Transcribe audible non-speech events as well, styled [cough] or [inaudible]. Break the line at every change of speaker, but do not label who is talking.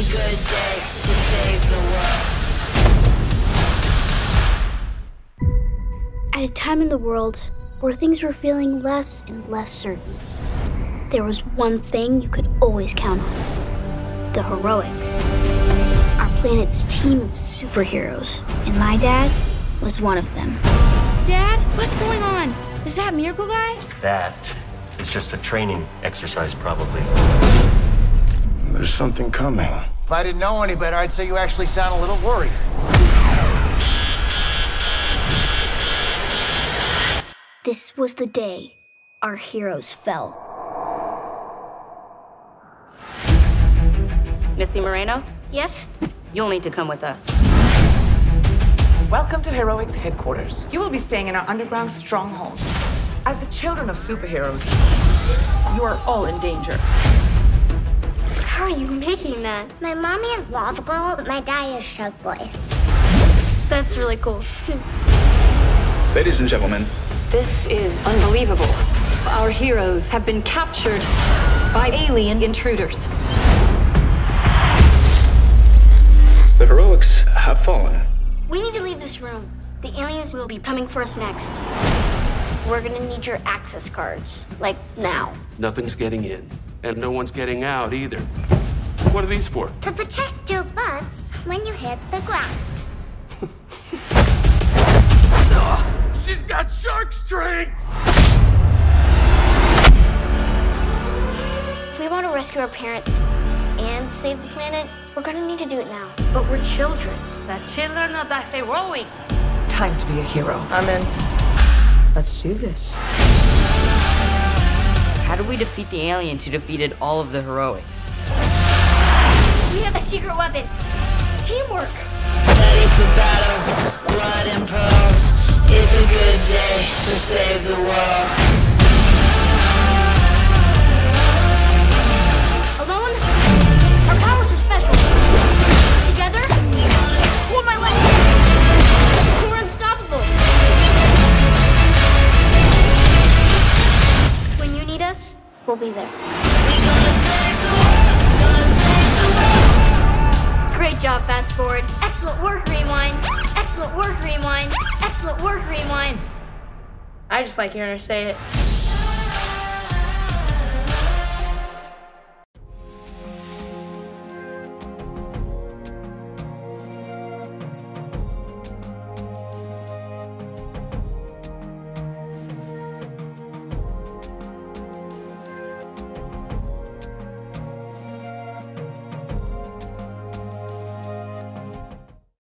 a good day to save the world.
At a time in the world where things were feeling less and less certain, there was one thing you could always count on the heroics. Our planet's team of superheroes, and my dad was one of them.
Dad, what's going on? Is that Miracle Guy?
That is just a training exercise, probably.
There's something coming.
If I didn't know any better, I'd say you actually sound a little worried.
This was the day our heroes fell.
Missy Moreno,
Yes?
you'll need to come with us.
Welcome to Heroics headquarters. You will be staying in our underground stronghold. As the children of superheroes, you are all in danger.
How are you making that?
My mommy is Lava Girl, but my daddy is Shark Boy.
That's really cool.
Ladies and gentlemen,
This is unbelievable. Our heroes have been captured by alien intruders.
the heroics have fallen.
We need to leave this room. The aliens will be coming for us next. We're gonna need your access cards. Like now.
Nothing's getting in, and no one's getting out either. What are these for?
To protect your butts when you hit the ground. [laughs]
She's got shark strength!
If we want to rescue our parents and save the planet, we're gonna need to do it now.
But we're children. The children of the heroics.
Time to be a hero.
I'm in.
Let's do this.
How do we defeat the aliens who defeated all of the heroics?
Good day to save the world.
Alone, our powers are special. Together. We're unstoppable. When you need us, we'll be there. Great job, fast forward. Excellent work, rewind. Excellent work. Excellent work, rewind. I just like hearing her say it.